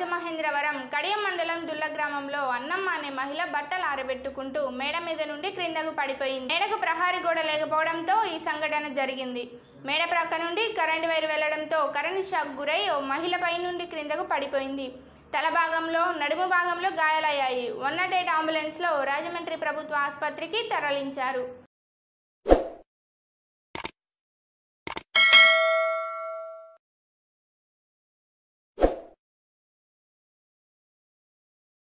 రాజమహేంద్రవరం కడియం మండలం దుల్ల గ్రామంలో అన్నమ్మ అనే మహిళ బట్టలు ఆరబెట్టుకుంటూ మేడ మీద నుండి క్రిందకు పడిపోయింది. మేడకు ప్రహారీ గోడ లేకపోవడంతో ఈ సంఘటన జరిగింది. మేడ ప్రక్క నుండి కరెంటు వైర్ వెళ్ళడంతో కరెంటు షాక్ గురై ఓ మహిళ పై నుండి క్రిందకు పడిపోయింది. తల భాగంలో నడుము భాగంలో గాయాలయ్యాయి. వన్ నాట్ ఎయిట్ అంబులెన్స్లో రాజమండ్రి ప్రభుత్వ ఆసుపత్రికి తరలించారు.